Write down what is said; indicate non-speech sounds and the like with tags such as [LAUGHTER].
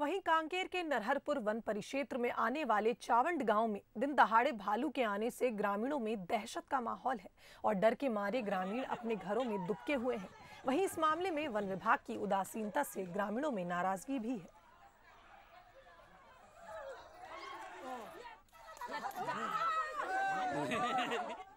वहीं कांकेर के नरहरपुर वन परिक्षेत्र में आने वाले चावंड गाँव में दिन दहाड़े भालू के आने से ग्रामीणों में दहशत का माहौल है और डर के मारे ग्रामीण अपने घरों में दुबके हुए हैं। वहीं इस मामले में वन विभाग की उदासीनता से ग्रामीणों में नाराज़गी भी है। [LAUGHS]